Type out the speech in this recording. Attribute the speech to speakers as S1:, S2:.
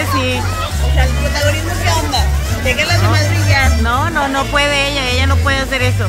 S1: mujeres sí.
S2: O sea, ¿el protagonismo qué onda? ¿De qué las demás brillan?
S1: No, no, no puede ella, ella no puede hacer eso.